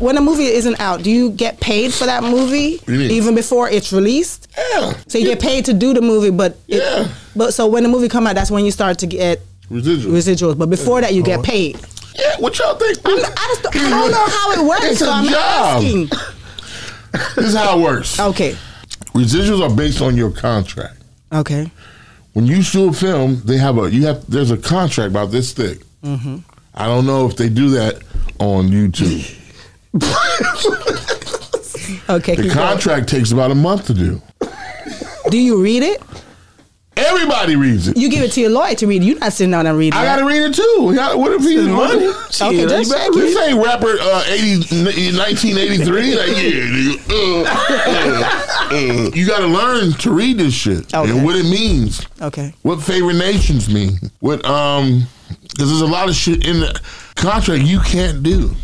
When a movie isn't out, do you get paid for that movie even before it's released? Yeah. So you get paid to do the movie, but it- Yeah. but so when the movie come out, that's when you start to get Residual. residuals. But before that, you get paid. yeah, what y'all think? I'm, I just don't, I don't know how it works, It's so I'm job. asking. This is how it works. Okay, Residuals are based on your contract. okay, When you shoot a film, they have a you have there's a contract about this thick. Mm-hmm. I don't know if they do that on YouTube. okay. The keep going. contract takes about a month to do. Do you read it? Everybody reads it. You give it to your lawyer to read. You're not sitting down and reading. I it. gotta read it too. We got- What if he's money? Okay, Shit, just you better. This ain't rapper uh, 80, 1983. Like, yeah. Uh, uh, uh. You got to learn to read this shit Okay. and what it means. Okay. What favorite nations mean. What um, because there's a lot of shit in the contract you can't do.